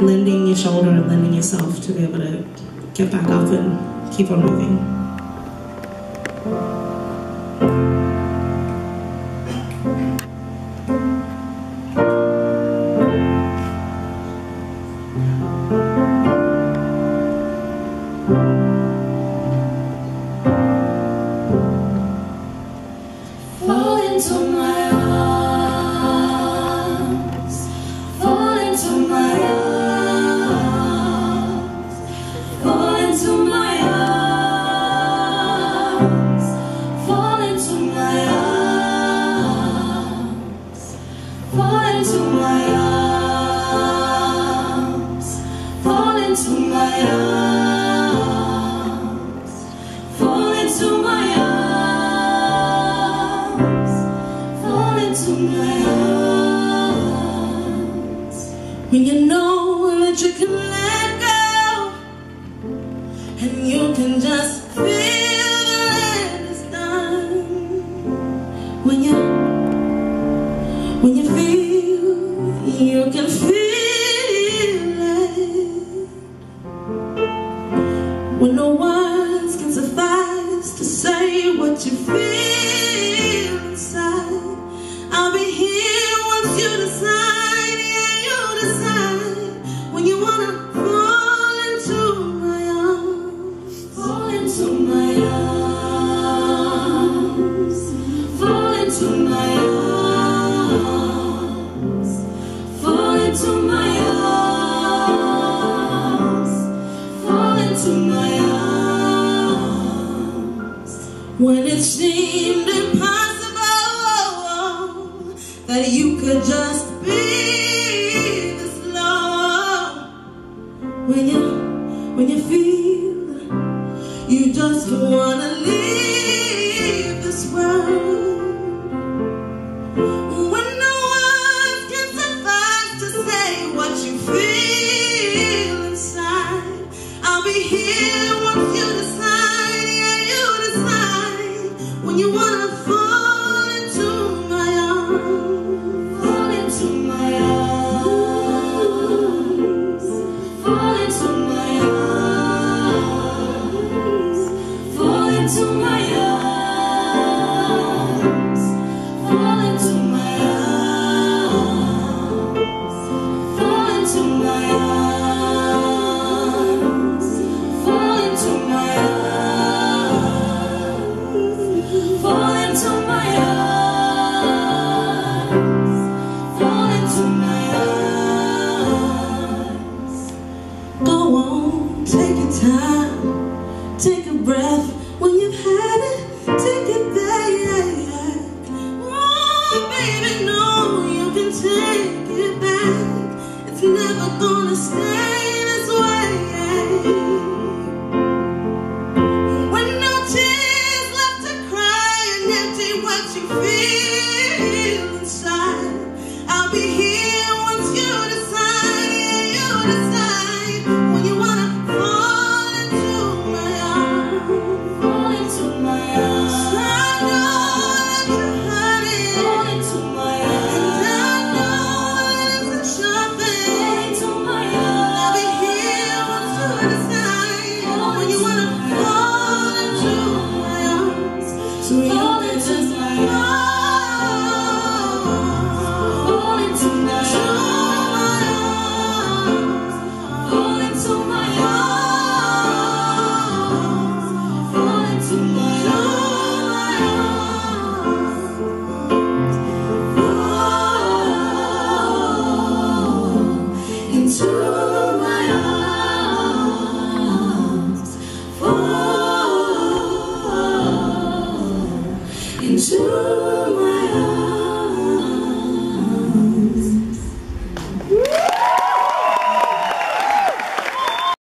lending your shoulder and lending yourself to be able to get back up and keep on moving. into my When you know that you can let go and you can just feel the is done. When you When it seemed impossible that you could just be this long, when you when you feel you just want.